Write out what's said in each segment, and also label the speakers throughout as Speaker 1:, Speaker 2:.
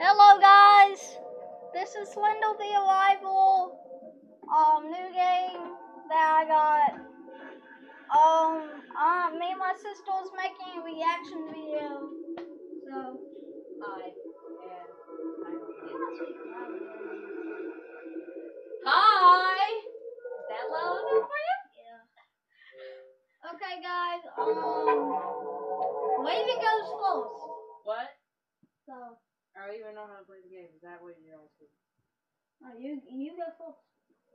Speaker 1: guys, this is Slender the Arrival. Um, new game that I got. Um, uh, me and my sister was making a reaction video. So,
Speaker 2: Hi. Hi. Is that loud enough for you?
Speaker 1: yeah. Okay, guys. Um, Wavy goes first.
Speaker 2: What?
Speaker 1: So,
Speaker 2: I don't even know how to play the game. Is that what you're asking?
Speaker 1: uh, you you go first.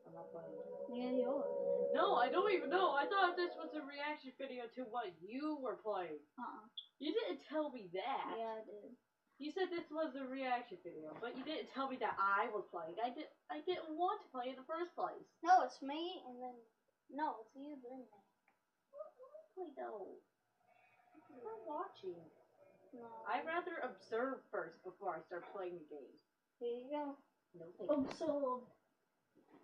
Speaker 2: I'm not playing.
Speaker 1: Yeah, you are.
Speaker 2: No, I don't even know. I thought this was a reaction video to what you were playing.
Speaker 1: Uh-uh.
Speaker 2: You didn't tell me that.
Speaker 1: Yeah, I did.
Speaker 2: You said this was a reaction video, but you didn't tell me that I was playing. I did. I didn't want to play in the first place.
Speaker 1: No, it's me, and then no, it's you, then me.
Speaker 2: I know. I'm watching.
Speaker 1: No.
Speaker 2: I'd rather observe first before I start playing the game.
Speaker 1: Here you go.
Speaker 2: No thanks.
Speaker 1: Absorb.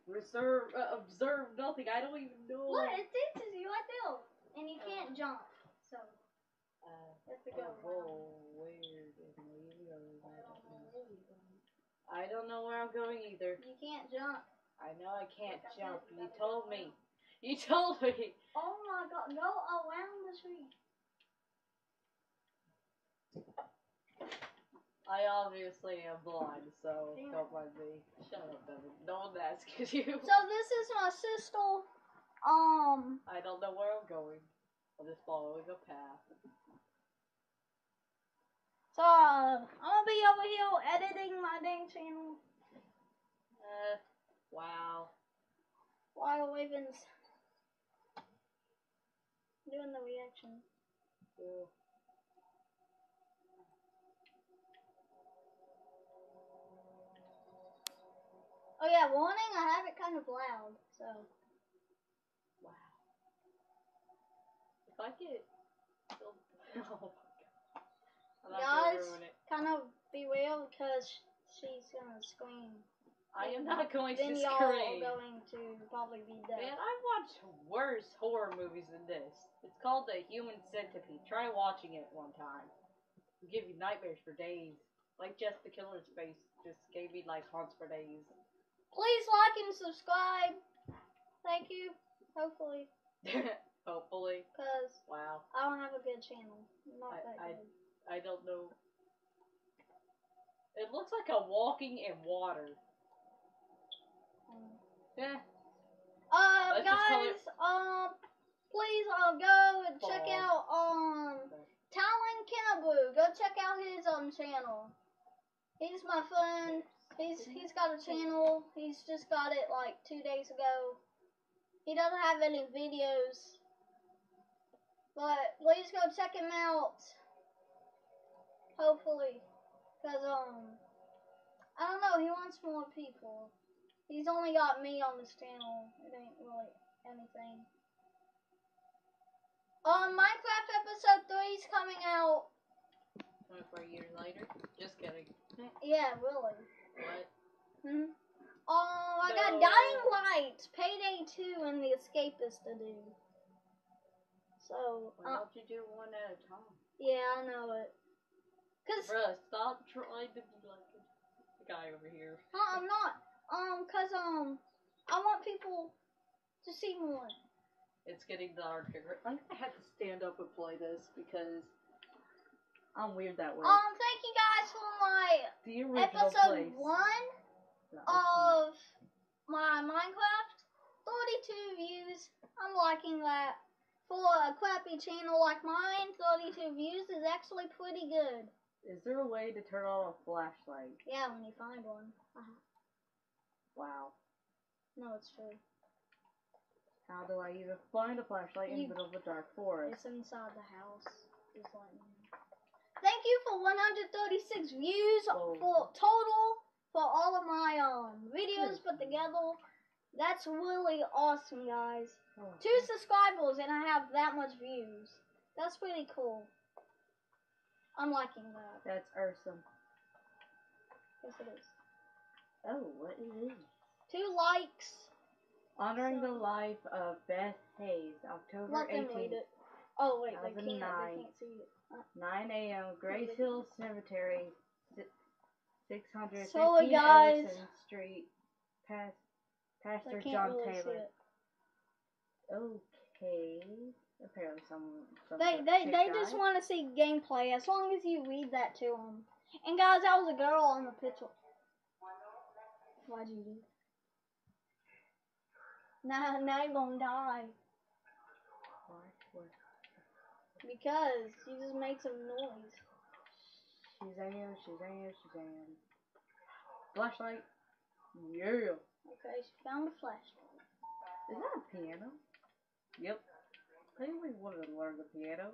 Speaker 2: Reserve, uh, observe nothing. I don't even know.
Speaker 1: Look, it teaches you right there, and you can't jump. So
Speaker 2: Uh,
Speaker 1: you have to go.
Speaker 2: oh, whoa, where did we go? I don't know. I don't know where I'm going either.
Speaker 1: You can't jump.
Speaker 2: I know I can't jump. You told me. You told me.
Speaker 1: Oh my god, go around the tree.
Speaker 2: I obviously am blind, so
Speaker 1: Damn.
Speaker 2: don't mind me. Shut up, Devin. No one asked you.
Speaker 1: So this is my sister. Um,
Speaker 2: I don't know where I'm going. I'm just following a path.
Speaker 1: so uh, I'm gonna be over here editing my dang channel
Speaker 2: Uh, wow.
Speaker 1: while Raven's doing the reaction.
Speaker 2: Ew.
Speaker 1: Oh yeah, warning, I have it kind of loud, so.
Speaker 2: Wow. If I get. Oh my god.
Speaker 1: Guys,
Speaker 2: gonna ruin it.
Speaker 1: kind of beware because she's gonna scream.
Speaker 2: I am not going to scream.
Speaker 1: then y'all going to probably be dead.
Speaker 2: Man, I've watched worse horror movies than this. It's called The Human Centipede. Try watching it one time. It'll give you nightmares for days. Like just the Killer's face just gave me like haunts for days.
Speaker 1: Please like and subscribe. Thank you. Hopefully,
Speaker 2: Hopefully.
Speaker 1: because
Speaker 2: Wow.
Speaker 1: I don't have a good channel. I'm not
Speaker 2: I-
Speaker 1: that
Speaker 2: I-
Speaker 1: good.
Speaker 2: I don't know. It looks like a walking in water.
Speaker 1: Um,
Speaker 2: Yeah.
Speaker 1: Uh,
Speaker 2: Let's
Speaker 1: guys, um, please uh, go and check out um Talon Kinabu. Go check out his um channel. He's my friend. He's he's got a channel. He's just got it like two days ago. He doesn't have any videos, but please go check him out. Hopefully, cause um, I don't know. He wants more people. He's only got me on his channel. It ain't really anything. Um, Minecraft episode three is coming out.
Speaker 2: 24 years later. Just kidding.
Speaker 1: Yeah, really.
Speaker 2: What?
Speaker 1: Hmm. Oh, I got Dying Light, Payday 2, and The Escapist to do. So,
Speaker 2: Why
Speaker 1: uh,
Speaker 2: don't you do one at a time?
Speaker 1: yeah, I know it. Cause,
Speaker 2: Bruh, stop trying to be like the guy over here.
Speaker 1: uh, I'm not. Um, cause um, I want people to see more.
Speaker 2: It's getting darker. I'm gonna have to stand up and play this because I'm weird that way.
Speaker 1: Um, thank you guys for my episode
Speaker 2: place.
Speaker 1: one of my Minecraft. 32 views. I'm liking that. For a crappy channel like mine, 32 views is actually pretty good.
Speaker 2: Is there a way to turn on a flashlight?
Speaker 1: Yeah, when you find one. Uh-huh.
Speaker 2: Wow.
Speaker 1: No, it's true.
Speaker 2: How do I even find a flashlight in the middle of a dark forest?
Speaker 1: It's inside the house. You know. Thank you for 136 views
Speaker 2: Oh.
Speaker 1: for total for all of my um videos put together. That's really awesome, guys. Two subscribers and I have that much views. That's pretty cool. I'm liking that.
Speaker 2: That's awesome.
Speaker 1: Yes, it is.
Speaker 2: Oh, what is this?
Speaker 1: Two likes.
Speaker 2: Honoring the life of Beth Hayes, October
Speaker 1: Let them read
Speaker 2: 18th,
Speaker 1: it. Oh wait, they can't. They can't see it. Uh,
Speaker 2: 9 a.m. Grace Hill Cemetery, C- 615
Speaker 1: So, guys-
Speaker 2: Edison Street, past Pastor John
Speaker 1: really
Speaker 2: Taylor. Okay. Apparently, some. some
Speaker 1: They they they just want to see gameplay as long as you read that to them. And guys, that was a girl on the picture. Why'd you do? Now now you're gonna die because she just made some noise.
Speaker 2: Shazam, Shazam, Shazam. Flashlight. Yeah.
Speaker 1: Okay, she found a flashlight.
Speaker 2: Is that a piano? Yep. I think we want to learn the piano.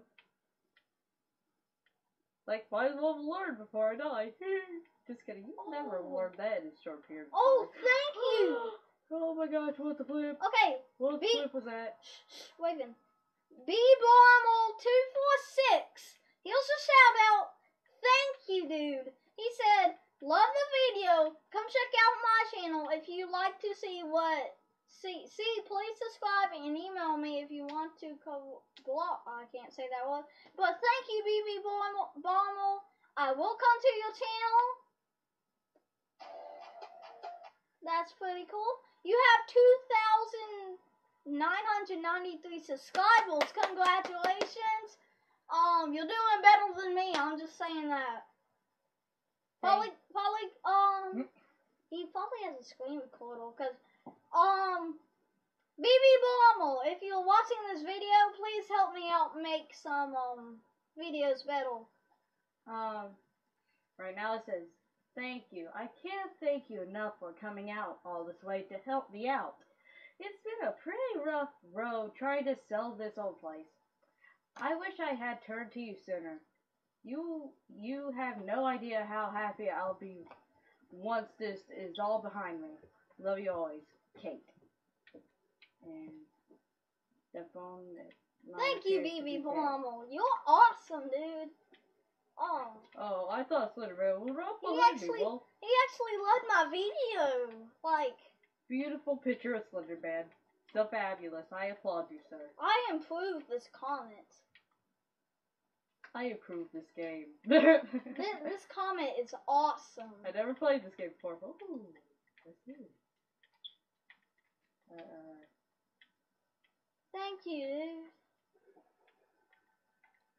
Speaker 2: Like, might as well have before I die. Just kidding, you oh. never learned that in a short period.
Speaker 1: Oh, thank you!
Speaker 2: oh my gosh, what the flip?
Speaker 1: Okay,
Speaker 2: what
Speaker 1: the
Speaker 2: flip was that?
Speaker 1: Wait. B-Bomble246. He also shout out, thank you, dude. He said, love the video. Come check out my channel if you like to see what. See, see, please subscribe and email me if you want to block. I can't say that word. But thank you, BB Bommel. I will come to your channel. That's pretty cool. You have 2,000 993 subscribers. Congratulations. Um, you're doing better than me. I'm just saying that. Probably, probably, um, he probably has a screen recorder because, um, BB Barmel, if you're watching this video, please help me out make some, um, videos better.
Speaker 2: Um, right now it says, Thank you. I can't thank you enough for coming out all this way to help me out. It's been a pretty rough road trying to sell this old place. I wish I had turned to you sooner. You you have no idea how happy I'll be once this is all behind me. Love you always, Kate. And the phone.
Speaker 1: Thank you,
Speaker 2: appears to be
Speaker 1: BB. Barmel. You're awesome, dude. Oh,
Speaker 2: Oh, I thought Slenderman was right
Speaker 1: He actually- he actually loved my video. Like,
Speaker 2: beautiful picture of Slenderman. So fabulous. I applaud you, sir.
Speaker 1: I improved this comment.
Speaker 2: I approve this game.
Speaker 1: This, this comment is awesome.
Speaker 2: I never played this game before. Ooh, let's see. Uh,
Speaker 1: Thank you, dude.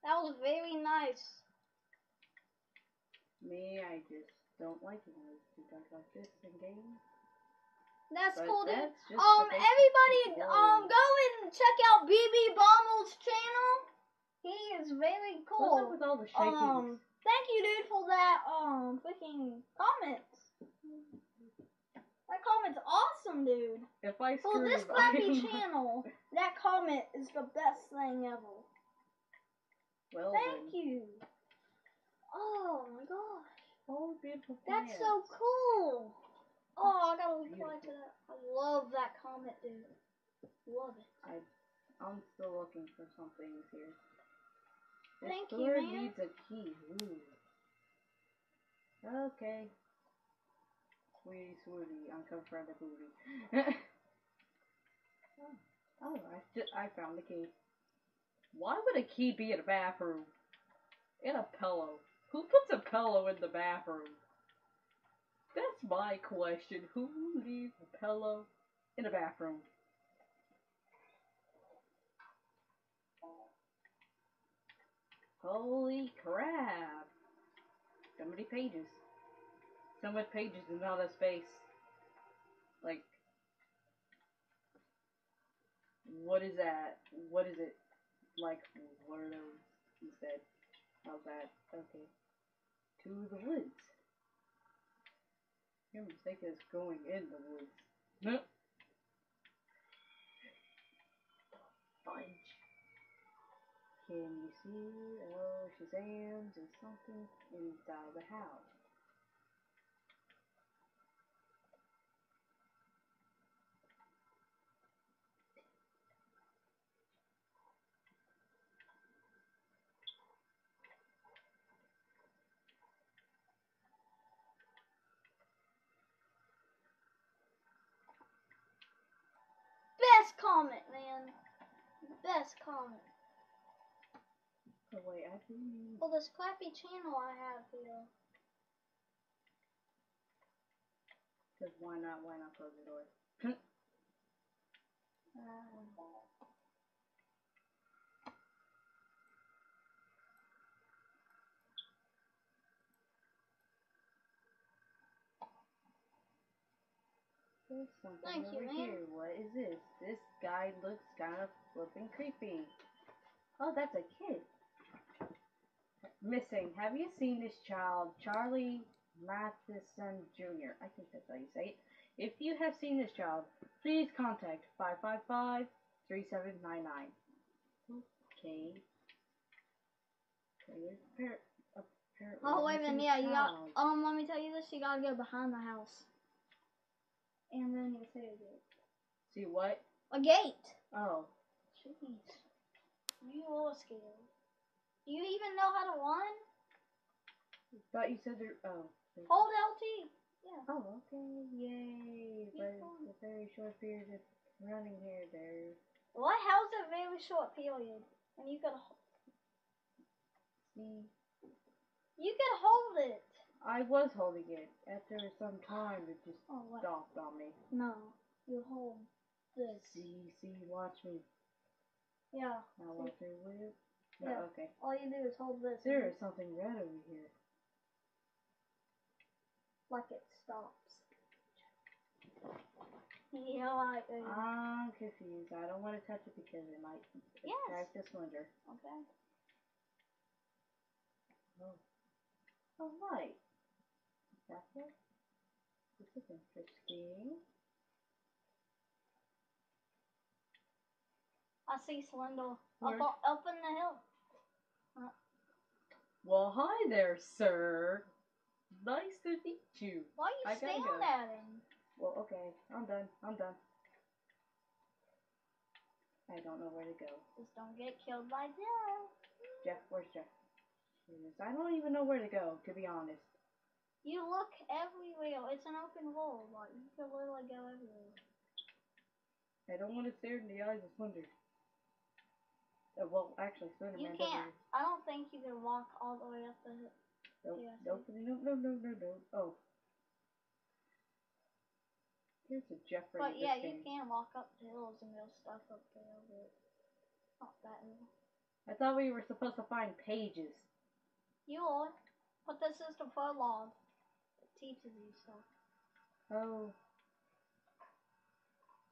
Speaker 1: That was very nice.
Speaker 2: me, I just don't like it when stuff like this in games.
Speaker 1: That's
Speaker 2: But
Speaker 1: cool, dude.
Speaker 2: that's
Speaker 1: Um, everybody, um, go and check out BB Bommel's channel. He is very
Speaker 2: What's up
Speaker 1: cool.
Speaker 2: with all the shaking?
Speaker 1: Um, thank you, dude, for that, um, freaking comments. That comment's awesome, dude.
Speaker 2: if I
Speaker 1: For this crappy channel, that comment is the best thing ever.
Speaker 2: well
Speaker 1: Thank
Speaker 2: then.
Speaker 1: you. Oh my gosh.
Speaker 2: Oh, beautiful.
Speaker 1: That's
Speaker 2: plants.
Speaker 1: so cool. Oh, I gotta reply to that. I love that comment, dude. Love it.
Speaker 2: I'm still looking for some things here. This
Speaker 1: Thank you, man.
Speaker 2: needs a key. Ooh. Okay. Sweetie, sweetie, unconfirmed booty. oh, oh, I, ju- I found the key. Why would a key be in a bathroom? In a pillow. Who puts a pillow in the bathroom? That's my question. Who leaves a pillow in a bathroom? Holy crap! So many pages. So much pages and all that space. Like, what is that? What is it? Like, what are those instead? How's that? Okay. To the woods. Your mistake is going in the woods. No. Fudge. Can you see? Oh, Shazam, there's something inside the house.
Speaker 1: best comment, man. Best comment.
Speaker 2: Oh wait, I can.
Speaker 1: Well, this crappy channel I have here.
Speaker 2: Cause why not? Why not close the door?
Speaker 1: uh.
Speaker 2: There's something
Speaker 1: Thank you,
Speaker 2: over
Speaker 1: ma'am.
Speaker 2: here. What is this? This guy looks kind of flipping creepy. Oh, that's a kid. Missing. Have you seen this child? Charlie Matheson Jr. I think that's how you say it. If you have seen this child, please contact 555 3799. Okay. Okay, apparently
Speaker 1: Oh wait a minute, yeah, you got. Um, let me tell you this. You gotta go behind the house, and then you see a gate.
Speaker 2: See what?
Speaker 1: A gate.
Speaker 2: Oh.
Speaker 1: Jeez, you are scared. Do you even know how to run?
Speaker 2: Thought you said oh, there. Oh.
Speaker 1: Hold LT. Yeah.
Speaker 2: Oh, okay. Yay.
Speaker 1: Keep
Speaker 2: But it's a very short period of running here there.
Speaker 1: What? How's a very short period? And you could,
Speaker 2: See,
Speaker 1: you could hold it.
Speaker 2: I was holding it. After some time, it just
Speaker 1: Oh what?
Speaker 2: stopped on me.
Speaker 1: No, you hold this.
Speaker 2: See, see, watch me.
Speaker 1: Yeah.
Speaker 2: Now watch me whip. No,
Speaker 1: Yeah.
Speaker 2: okay.
Speaker 1: All you do is hold this.
Speaker 2: There is something red over here.
Speaker 1: Like it stops. Yeah, like uh,
Speaker 2: I'm confused. I don't want to touch it because it might
Speaker 1: Yes.
Speaker 2: attract the slender.
Speaker 1: okay.
Speaker 2: Oh. A light. That's. This is interesting.
Speaker 1: I see Slender up
Speaker 2: Where?
Speaker 1: up in the hill.
Speaker 2: Uh, well, hi there, sir. Nice to meet you.
Speaker 1: Why are you
Speaker 2: I
Speaker 1: staring
Speaker 2: go.
Speaker 1: at him?
Speaker 2: Well, okay. I'm done. I'm done. I don't know where to go.
Speaker 1: Just don't get killed by Jeff.
Speaker 2: Jeff, where's Jeff? Here it is. I don't even know where to go, to be honest.
Speaker 1: You look everywhere. It's an open world. Like you could literally go everywhere.
Speaker 2: I don't want to stare in the eyes of Slender. Uh, well, actually, Slender
Speaker 1: You can't. I don't think you can walk all the way up the hill.
Speaker 2: Nope,
Speaker 1: Yeah,
Speaker 2: nope, no, no, no, no, no. Oh. Here's a Jeffrey
Speaker 1: But yeah, you
Speaker 2: game.
Speaker 1: can walk up the hills and there's stuff up there, but not that hill.
Speaker 2: I thought we were supposed to find pages.
Speaker 1: You are, but this is the prologue. Teaches you stuff.
Speaker 2: Oh.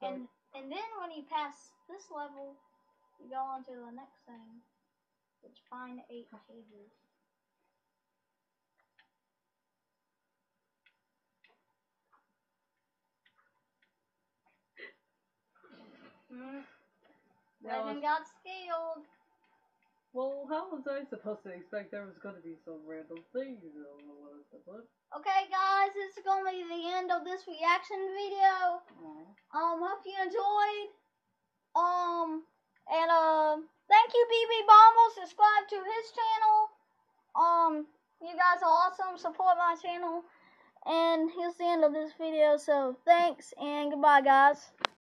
Speaker 1: And and then when you pass this level, you go on to the next thing, which find eight pages. Mm, Raven got scared.
Speaker 2: Well, how was I supposed to expect there was going to be some random things? I don't know what to put.
Speaker 1: Okay, guys, this is gonna be the end of this reaction video.
Speaker 2: Aw.
Speaker 1: Um, hope you enjoyed. Um, and um, thank you, BB Bomble. Subscribe to his channel. Um, you guys are awesome. Support my channel. And here's the end of this video. So thanks and goodbye, guys.